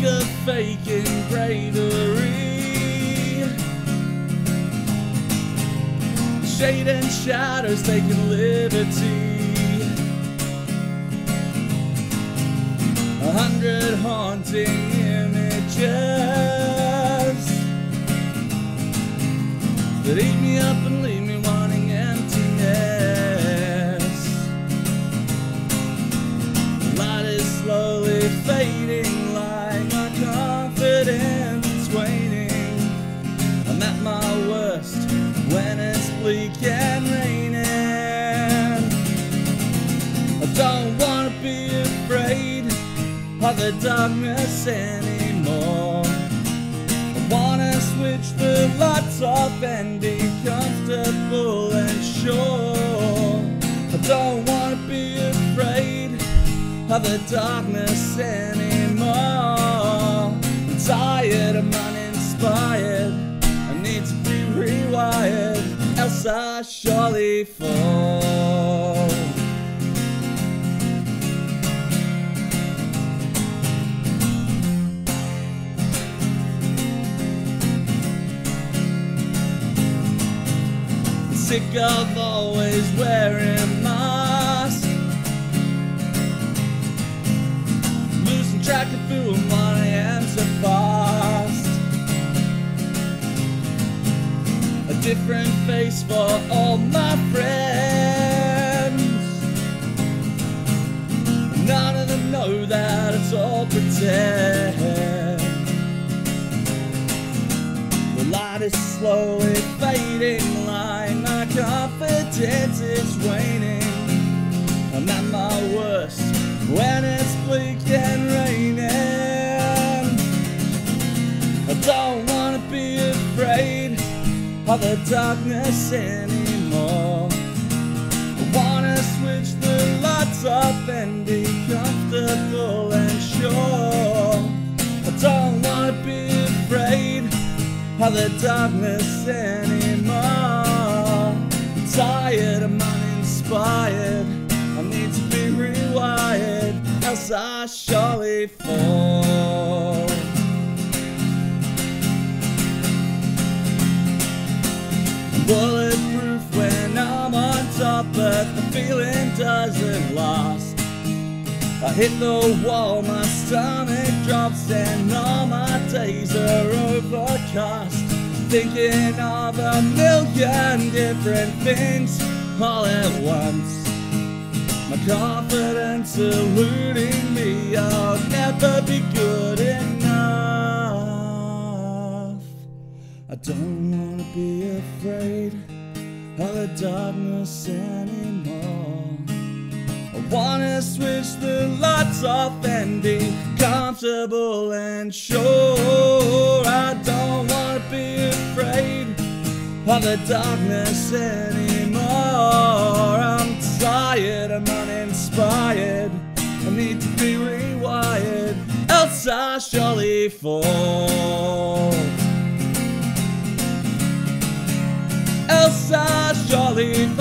Sick of faking bravery. Shade and shadows taking liberty. A hundred haunting images that eat me up it's bleak and raining. I don't wanna be afraid of the darkness anymore. I wanna switch the lights off and be comfortable and sure. I don't wanna be afraid of the darkness anymore. I'm tired, I'm uninspired. Else I surely fall. Sick of always wearing masks. Losing track of who what I different face for all my friends. None of them know that it's all pretend. The light is slowly fading like my confidence is waning. I'm at my worst when it's bleak and raining. I don't wanna be afraid of the darkness anymore. I wanna switch the lights off and be comfortable and sure. I don't wanna be afraid of the darkness anymore. I'm tired, I'm uninspired. I need to be rewired, else I surely fall. Bulletproof when I'm on top, but the feeling doesn't last. I hit the wall, my stomach drops, and all my days are overcast. Thinking of a million different things all at once. My confidence eluding me, I'll never be good enough. I don't be afraid of the darkness anymore. I wanna switch the lights off and be comfortable and sure. I don't wanna be afraid of the darkness anymore. I'm tired, I'm uninspired. I need to be rewired, else I surely fall. Fall.